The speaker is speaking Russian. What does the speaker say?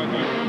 Давай, давай.